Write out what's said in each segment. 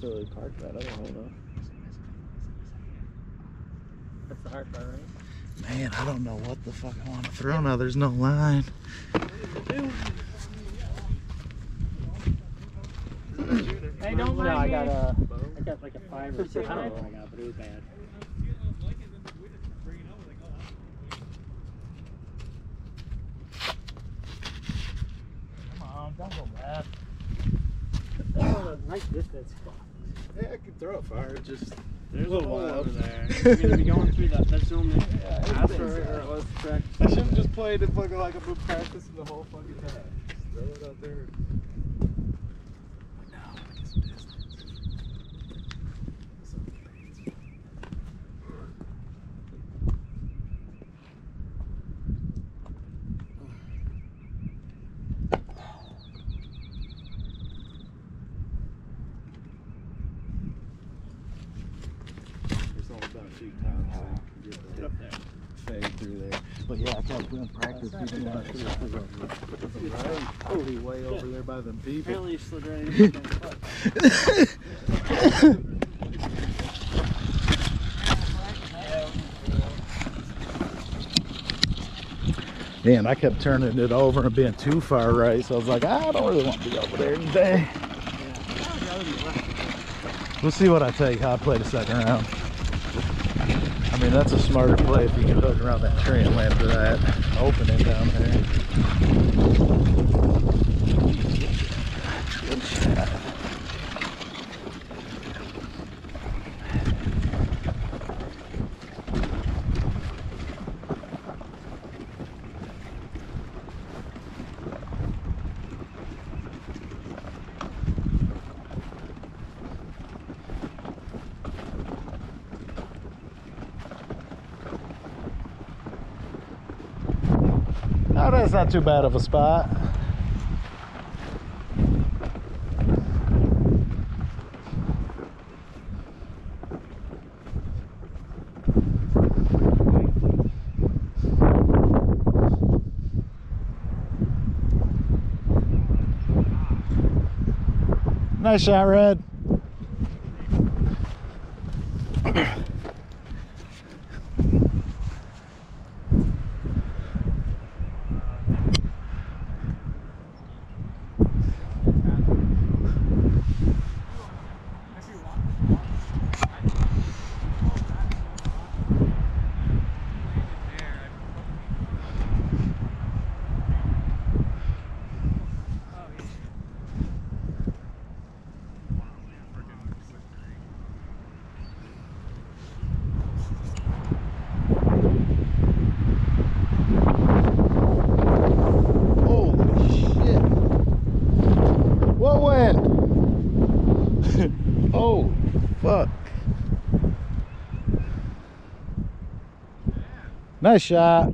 still they parked that other hole though. That's the hard part, right? Man, I don't know what the fuck I want to throw now. There's no line. Hey, don't mind No, I got a, I got like a five or six. I don't know what I got, but it was bad. Come on, don't go left. Oh, nice distance. Yeah, I could throw it far. Just There's a Little hole wild. over there. You're gonna be going through that. That's normally after or it was correct. I should have just played it fucking like I've been practicing the whole fucking time. Just throw it out there. It's only about two times. so you can Get up there. Fade through there. But yeah, I kept doing practice. Even when I threw it through the- Holy way over there by them people. Apparently you slid right into your foot. Man, I kept turning it over and being too far right. So I was like, ah, I don't really want to be over there today. We'll see what I take. How I play the second round. I mean, that's a smarter play if you can hook around that tree and land for that opening down there. Oh, that's not too bad of a spot. Nice shot, Red. Holy shit. What went? oh, fuck. Nice shot.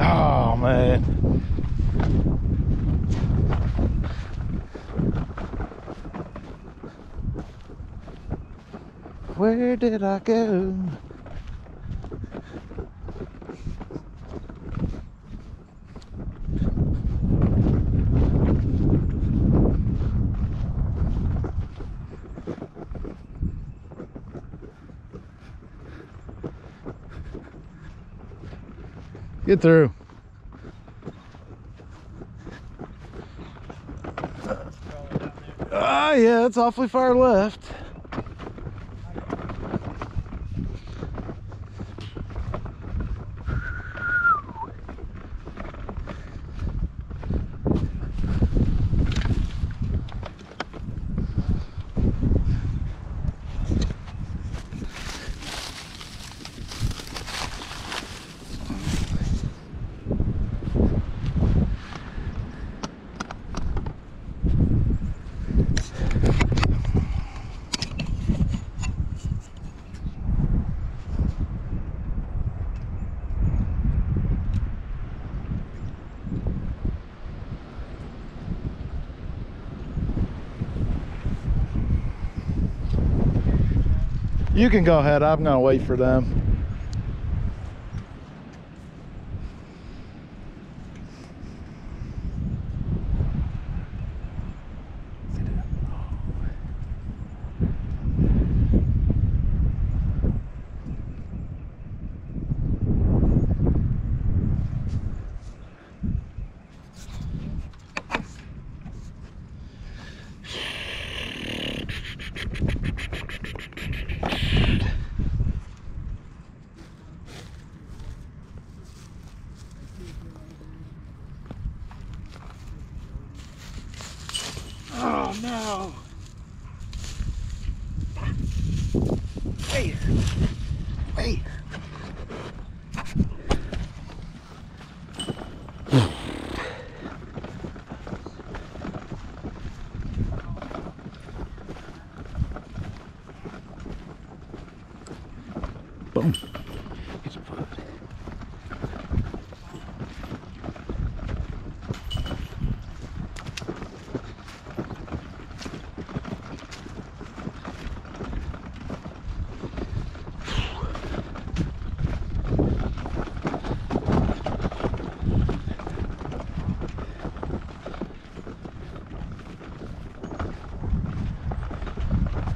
Oh man. Where did I go? Get through. Ah, yeah, it's awfully far left. You can go ahead. I'm gonna wait for them. Oh no! Wait. Wait. Boom. Get your foot.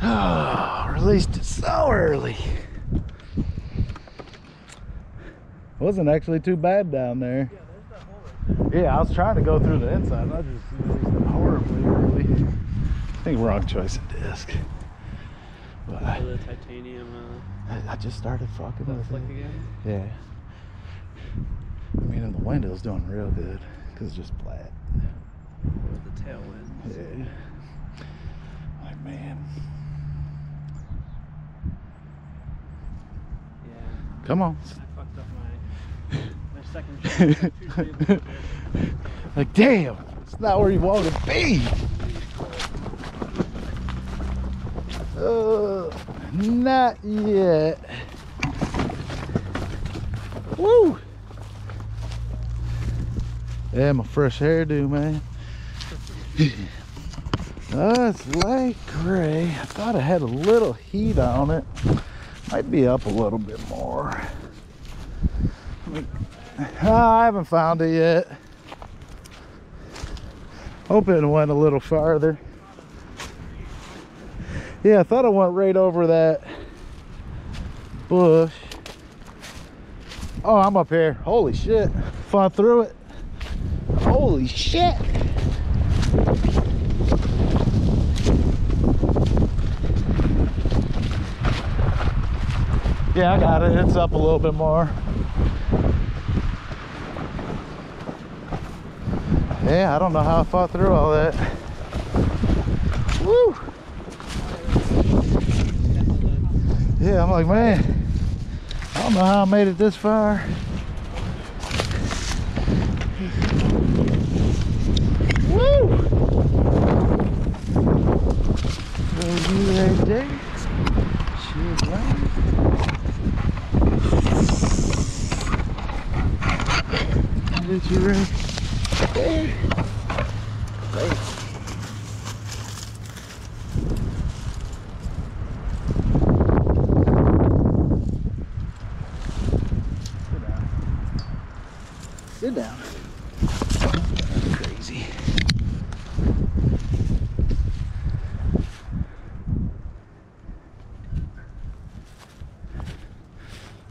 Oh, released it so early. Wasn't actually too bad down there. Yeah, I was trying to go through the inside. I just released it horribly early. I think wrong choice of disc. But I, the titanium I just started fucking uh, with flick it. again. Yeah. I mean, and the window's doing real good because it's just flat. Or the tailwind. Yeah. Like, man. Yeah. Come on. I fucked up my my second shot. Too stable. Like, damn, it's not where you want to be. Uh, not yet. Woo! Yeah, my fresh hairdo, man. Oh, it's light gray. I thought I had a little heat on it. Might be up a little bit more. Ah, I haven't found it yet. Hoping it went a little farther. Yeah, I thought I went right over that bush. Oh, I'm up here. Holy shit. Fought through it. Holy shit. Yeah, I got it. It's up a little bit more. Yeah, I don't know how I fought through all that. Woo! Yeah, I'm like, man, I don't know how I made it this far. Woo! Shit, right. Get you right there. Great. Sit down. Sit down. Crazy.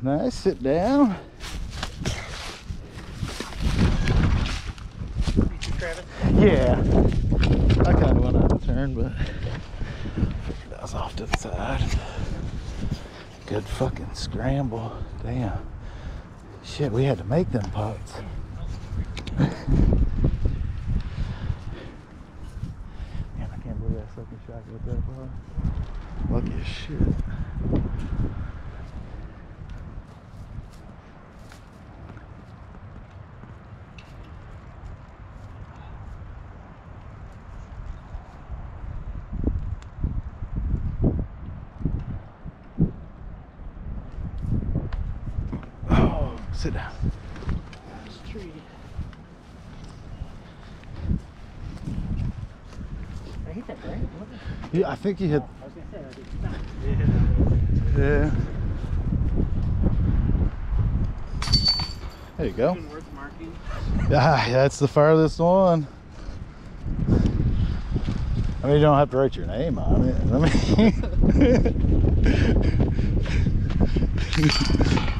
Nice, sit down. Yeah. I kind of went out of turn, but that was off to the side. Good fucking scramble. Damn. Shit, we had to make them putts. Man, I can't believe that second shot got that far. Lucky as shit. Oh, sit down. Tree. I hit that right? Yeah, I think you hit. I was gonna say, I did not. Yeah. There you go. Yeah. Ah, that's the farthest one. I mean, you don't have to write your name on it. I mean,